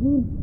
deep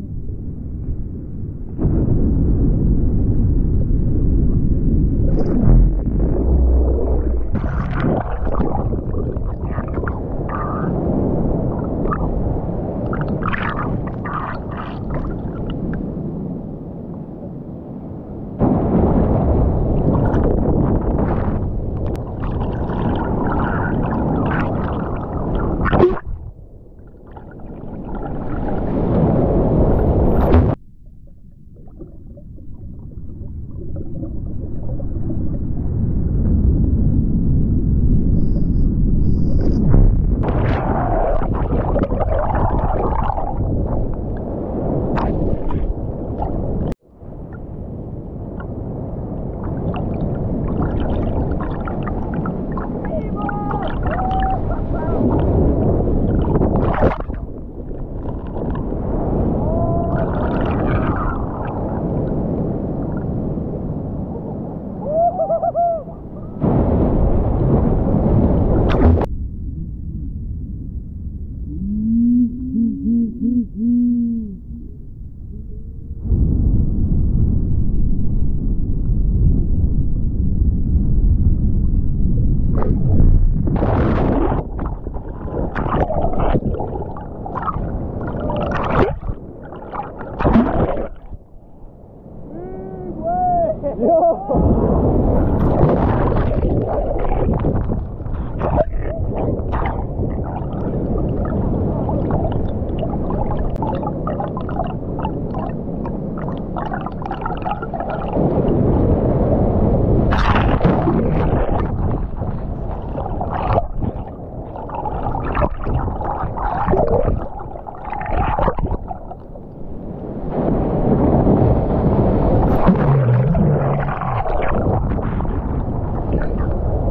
哟